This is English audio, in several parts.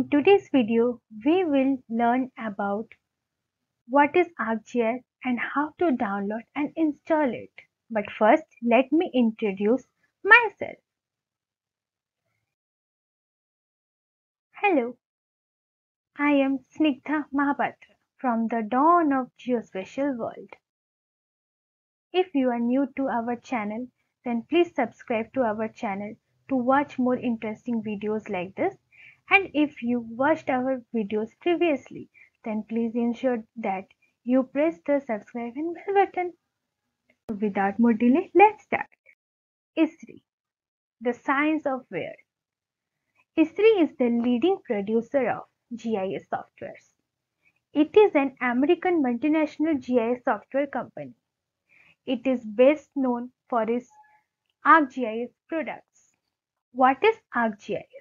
In today's video, we will learn about what is ArcGIS and how to download and install it. But first, let me introduce myself. Hello, I am Snigdha Mahapatra from the dawn of geospatial world. If you are new to our channel, then please subscribe to our channel to watch more interesting videos like this and if you watched our videos previously, then please ensure that you press the subscribe and bell button. Without more delay, let's start. Esri, the science of where. Esri is the leading producer of GIS softwares. It is an American multinational GIS software company. It is best known for its ArcGIS products. What is ArcGIS?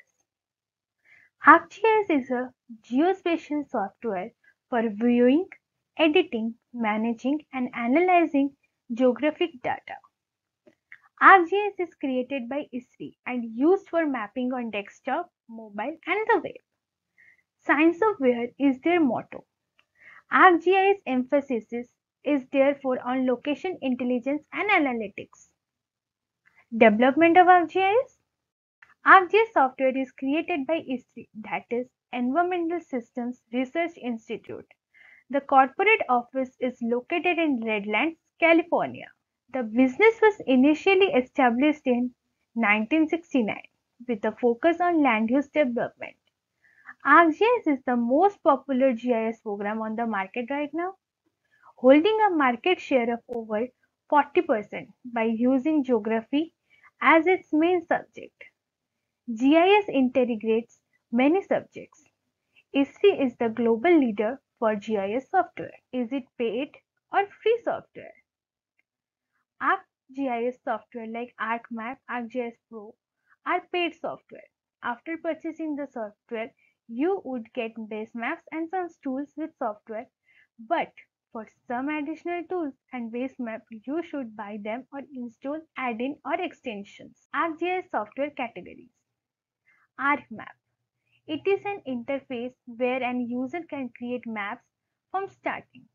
ArcGIS is a geospatial software for viewing, editing, managing, and analyzing geographic data. ArcGIS is created by Esri and used for mapping on desktop, mobile, and the web. Science of Where is their motto. ArcGIS emphasis is therefore on location intelligence and analytics. Development of ArcGIS ArcGIS software is created by Esri, that is Environmental Systems Research Institute. The corporate office is located in Redlands, California. The business was initially established in 1969 with a focus on land use development. ArcGIS is the most popular GIS program on the market right now, holding a market share of over 40% by using geography as its main subject. GIS integrates many subjects. Esri is the global leader for GIS software. Is it paid or free software? ArcGIS software like ArcMap, ArcGIS Pro are paid software. After purchasing the software, you would get base maps and some tools with software, but for some additional tools and base map, you should buy them or install add-in or extensions. ArcGIS software categories. ArcMap. It is an interface where an user can create maps from starting.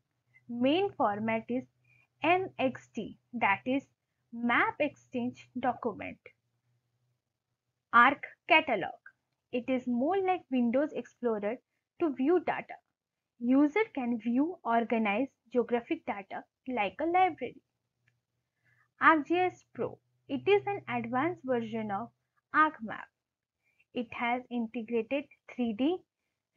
Main format is MXD that is Map Exchange Document. Arc Catalog. It is more like Windows Explorer to view data. User can view organize geographic data like a library. ArcGIS Pro. It is an advanced version of ArcMap. It has integrated 3D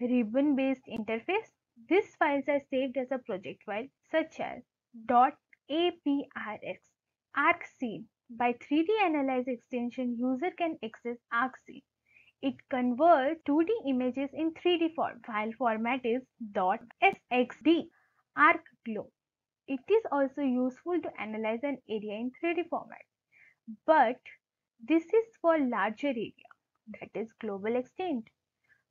ribbon-based interface. These files are saved as a project file such as .aprx, ArcScene. By 3D Analyst extension, user can access ArcScene. It converts 2D images in 3D form. File format is .sxd. ArcGlobe. It is also useful to analyze an area in 3D format. But this is for larger area that is global extent.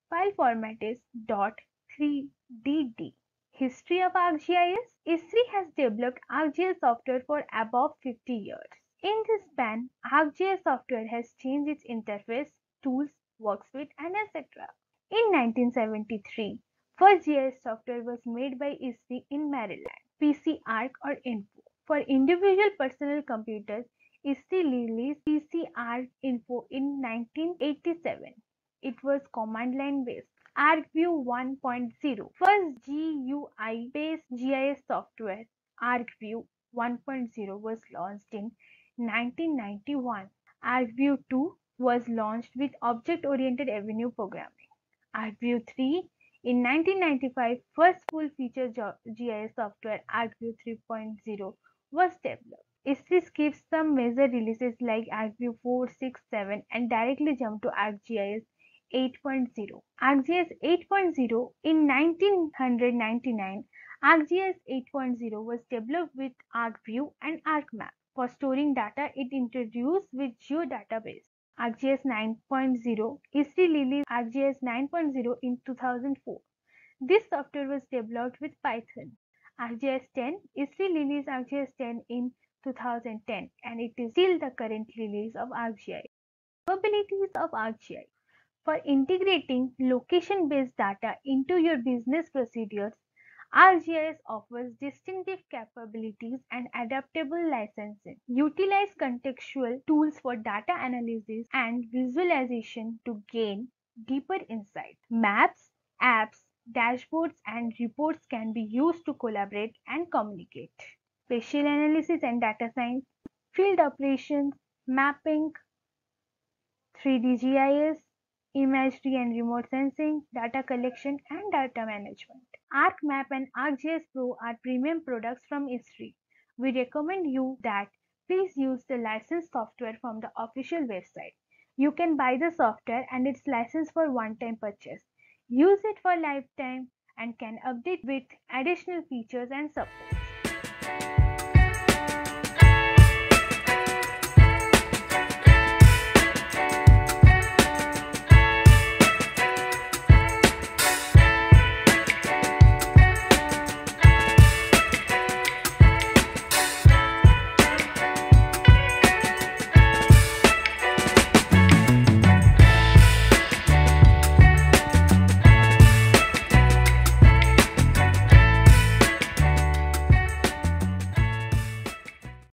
File format is .3dd. History of ArcGIS Esri has developed ArcGIS software for above 50 years. In this span, ArcGIS software has changed its interface, tools, workspace, and etc. In 1973, first GIS software was made by Esri in Maryland, PC Arc or Info. For individual personal computers, Esri released PCR Info in 1987. It was command line based. ArcView 1.0 First GUI based GIS software ArcView 1.0 was launched in 1991. ArcView 2 was launched with object oriented avenue programming. ArcView 3 in 1995 first full feature GIS software ArcView 3.0 was developed. Esri skips some major releases like ArcView 4, 6, 7 and directly jump to ArcGIS 8.0. ArcGIS 8.0 in 1999, ArcGIS 8.0 was developed with ArcView and ArcMap. For storing data, it introduced with GeoDatabase. ArcGIS 9.0 Esri released ArcGIS 9.0 in 2004. This software was developed with Python. ArcGIS 10 Esri released ArcGIS 10 in 2010 and it is still the current release of ArcGIS. Capabilities of ArcGIS. For integrating location-based data into your business procedures, ArcGIS offers distinctive capabilities and adaptable licensing. Utilize contextual tools for data analysis and visualization to gain deeper insight. Maps, apps, dashboards, and reports can be used to collaborate and communicate. Spatial analysis and data science, field operations, mapping, 3D GIS, imagery and remote sensing, data collection, and data management. ArcMap and ArcGIS Pro are premium products from Esri. We recommend you that please use the licensed software from the official website. You can buy the software and it's licensed for one-time purchase. Use it for lifetime and can update with additional features and support.